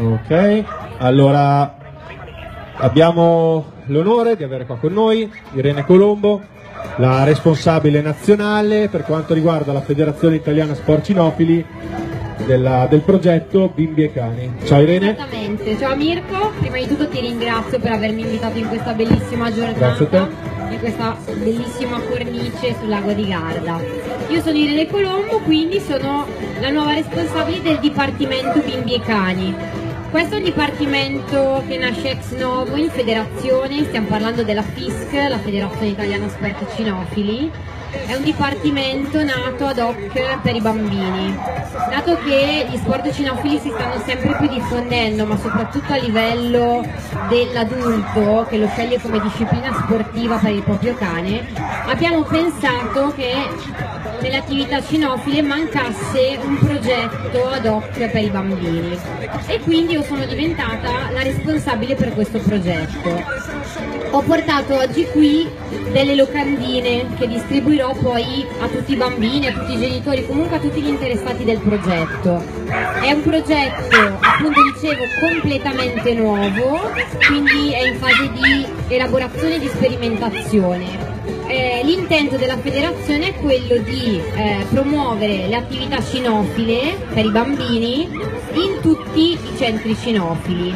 Ok, allora abbiamo l'onore di avere qua con noi Irene Colombo, la responsabile nazionale per quanto riguarda la Federazione Italiana Sport Cinofili della, del progetto Bimbi e Cani. Ciao Irene. Esattamente, ciao Mirko, prima di tutto ti ringrazio per avermi invitato in questa bellissima giornata, in questa bellissima cornice sul lago di Garda. Io sono Irene Colombo, quindi sono la nuova responsabile del Dipartimento Bimbi e Cani. Questo è un dipartimento che nasce ex novo in federazione, stiamo parlando della FISC, la Federazione Italiana Sport Cinofili, è un dipartimento nato ad hoc per i bambini, dato che gli sport cinofili si stanno sempre più diffondendo, ma soprattutto a livello dell'adulto che lo sceglie come disciplina sportiva per il proprio cane, abbiamo pensato che nelle attività cinofile mancasse un progetto ad hoc per i bambini e quindi io sono diventata la responsabile per questo progetto. Ho portato oggi qui delle locandine che distribuirò poi a tutti i bambini, a tutti i genitori, comunque a tutti gli interessati del progetto. È un progetto, appunto dicevo, completamente nuovo, quindi è in fase di elaborazione e di sperimentazione. Eh, l'intento della federazione è quello di eh, promuovere le attività cinofile per i bambini in tutti i centri cinofili.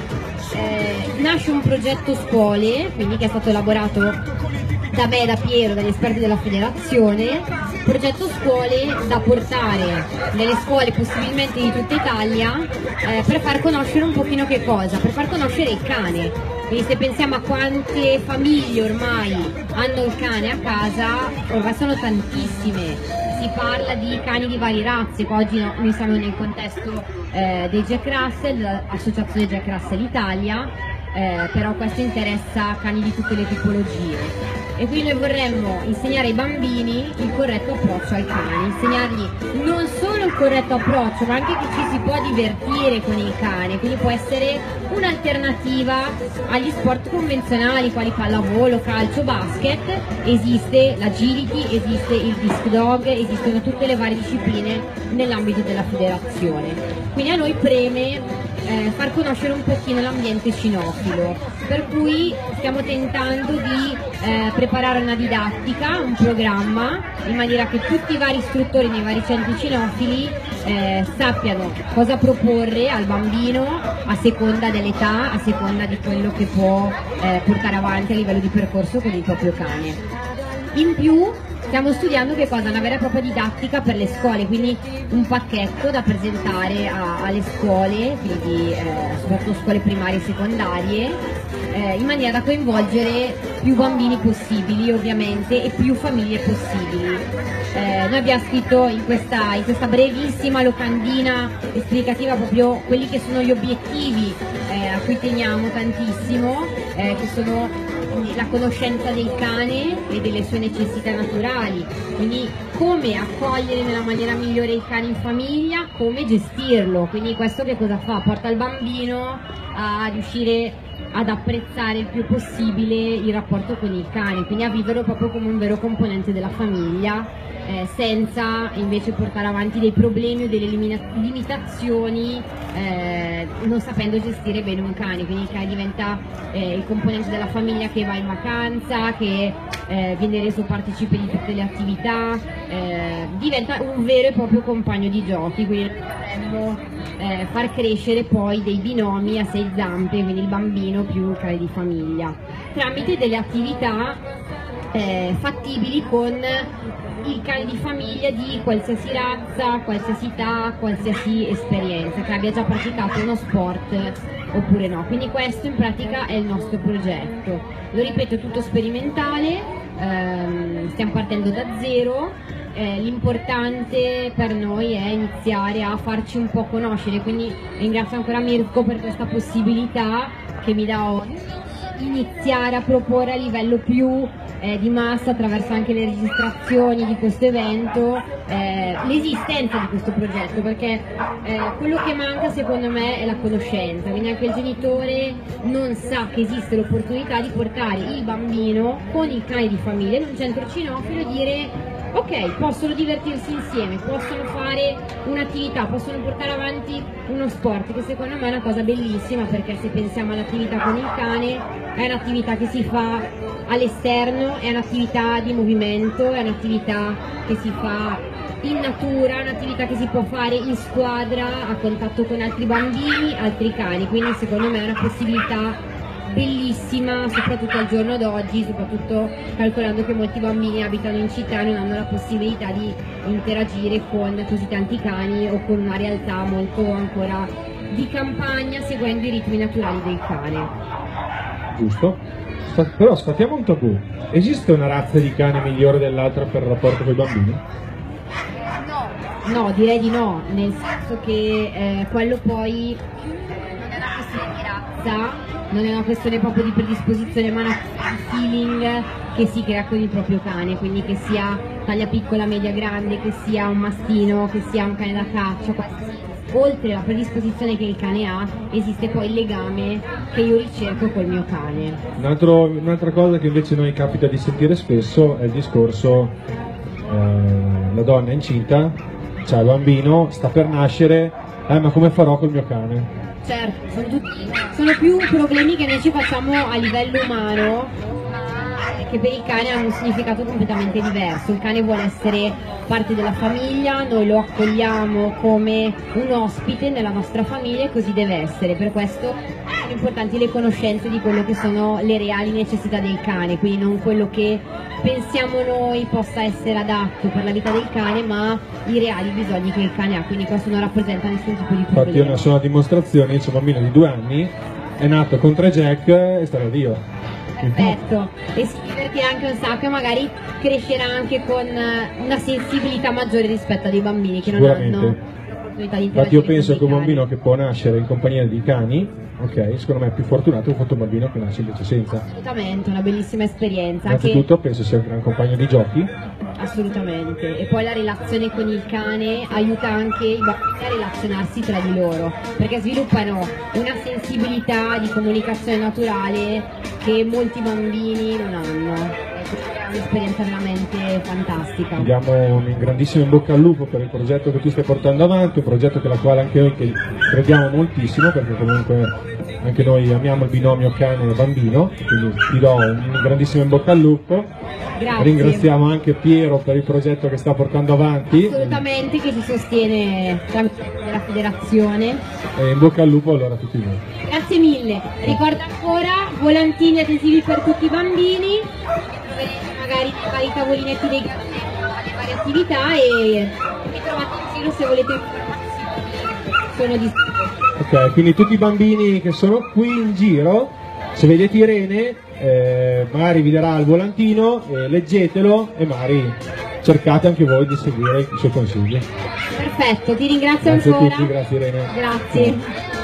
Eh, nasce un progetto scuole, quindi che è stato elaborato da me, da Piero, dagli esperti della federazione, progetto scuole da portare nelle scuole possibilmente di tutta Italia eh, per far conoscere un pochino che cosa, per far conoscere il cane. Quindi se pensiamo a quante famiglie ormai hanno il cane a casa, ormai sono tantissime, si parla di cani di varie razze, oggi no, noi siamo nel contesto eh, dei Jack Russell, dell'associazione Jack Russell Italia, eh, però questo interessa cani di tutte le tipologie e quindi noi vorremmo insegnare ai bambini il corretto approccio al cane, insegnargli non solo il corretto approccio ma anche che ci si può divertire con il cane, quindi può essere un'alternativa agli sport convenzionali quali pallavolo, calcio, basket, esiste l'agility, esiste il disc dog, esistono tutte le varie discipline nell'ambito della federazione. Quindi a noi preme eh, far conoscere un pochino l'ambiente cinofilo, per cui stiamo tentando di eh, preparare una didattica, un programma, in maniera che tutti i vari istruttori nei vari centri cinofili eh, sappiano cosa proporre al bambino a seconda dell'età, a seconda di quello che può eh, portare avanti a livello di percorso con il proprio cane. In più stiamo studiando che cosa? Una vera e propria didattica per le scuole, quindi un pacchetto da presentare a, alle scuole, quindi eh, soprattutto scuole primarie e secondarie, eh, in maniera da coinvolgere più bambini possibili ovviamente e più famiglie possibili. Eh, noi abbiamo scritto in questa, in questa, brevissima locandina esplicativa proprio quelli che sono gli obiettivi eh, a cui teniamo tantissimo, eh, che sono la conoscenza del cane e delle sue necessità naturali, quindi come accogliere nella maniera migliore il cane in famiglia, come gestirlo, quindi questo che cosa fa? Porta il bambino a riuscire ad apprezzare il più possibile il rapporto con il cane, quindi a viverlo proprio come un vero componente della famiglia eh, senza invece portare avanti dei problemi o delle limitazioni eh, non sapendo gestire bene un cane, quindi il cane diventa eh, il componente della famiglia che va in vacanza, che eh, viene reso partecipe di tutte le attività, eh, diventa un vero e proprio compagno di giochi, quindi dovremmo eh, far crescere poi dei binomi a sei zampe, quindi il bambino più il cane di famiglia, tramite delle attività fattibili con il cane di famiglia di qualsiasi razza, qualsiasi età, qualsiasi esperienza, che abbia già praticato uno sport oppure no. Quindi questo in pratica è il nostro progetto. Lo ripeto, tutto sperimentale, ehm, stiamo partendo da zero, eh, l'importante per noi è iniziare a farci un po' conoscere, quindi ringrazio ancora Mirko per questa possibilità che mi dà oggi. Iniziare a proporre a livello più eh, di massa attraverso anche le registrazioni di questo evento eh, l'esistenza di questo progetto. Perché eh, quello che manca secondo me è la conoscenza. Quindi anche il genitore non sa che esiste l'opportunità di portare il bambino con il cane di famiglia. In un centro cinofilo e dire ok, possono divertirsi insieme, possono fare un'attività, possono portare avanti uno sport, che secondo me è una cosa bellissima perché se pensiamo all'attività con il cane è un'attività che si fa all'esterno, è un'attività di movimento, è un'attività che si fa in natura, un'attività che si può fare in squadra, a contatto con altri bambini, altri cani, quindi secondo me è una possibilità bellissima, soprattutto al giorno d'oggi, soprattutto calcolando che molti bambini abitano in città e non hanno la possibilità di interagire con così tanti cani o con una realtà molto ancora di campagna seguendo i ritmi naturali del cane. Giusto. Però sfattiamo un tabù. Esiste una razza di cane migliore dell'altra per il rapporto con i bambini? No, direi di no, nel senso che eh, quello poi non è una questione di razza, non è una questione proprio di predisposizione ma una feeling che si crea con il proprio cane, quindi che sia taglia piccola, media, grande, che sia un mastino, che sia un cane da caccia, oltre alla predisposizione che il cane ha, esiste poi il legame che io ricerco col mio cane. Un un'altra cosa che invece noi capita di sentire spesso è il discorso eh, la donna è incinta, c'ha il bambino, sta per nascere, eh, ma come farò col mio cane? Certo, sono, tutti, sono più problemi che noi ci facciamo a livello umano, che per il cane hanno un significato completamente diverso. Il cane vuole essere parte della famiglia, noi lo accogliamo come un ospite nella nostra famiglia e così deve essere. Per questo sono importanti le conoscenze di quello che sono le reali necessità del cane, quindi non quello che pensiamo noi possa essere adatto per la vita del cane, ma i reali bisogni che il cane ha, quindi questo non rappresenta nessun tipo di problema. Infatti io ne sono dimostrazione, il suo bambino di due anni è nato con tre jack e sta da Dio. Perfetto, e si divertirà anche un sacco e magari crescerà anche con una sensibilità maggiore rispetto a dei bambini che non hanno Infatti io penso che un bambino che può nascere in compagnia di cani ok, secondo me è più fortunato un un bambino che nasce invece senza. Assolutamente, una bellissima esperienza. Innanzitutto che... penso sia un gran compagno di giochi. Assolutamente, e poi la relazione con il cane aiuta anche i bambini a relazionarsi tra di loro, perché sviluppano una sensibilità di comunicazione naturale che molti bambini non hanno un'esperienza veramente fantastica. Ti diamo un grandissimo in bocca al lupo per il progetto che tu stai portando avanti, un progetto che la quale anche noi crediamo moltissimo perché comunque anche noi amiamo il binomio cane e bambino, quindi ti do un grandissimo in bocca al lupo. Grazie. Ringraziamo anche Piero per il progetto che sta portando avanti. Assolutamente, che si sostiene tramite la federazione. E in bocca al lupo allora a tutti noi. Grazie mille. Ricorda ancora volantini adesivi per tutti i bambini magari vari tavolinetti dei gabbinetti alle varie attività e mi trovate in giro se volete sono disponibile. Ok, quindi tutti i bambini che sono qui in giro, se vedete Irene, eh, magari vi darà il volantino, eh, leggetelo e magari cercate anche voi di seguire i suoi consigli. Perfetto, ti ringrazio grazie ancora. Grazie a tutti, grazie Irene. Grazie.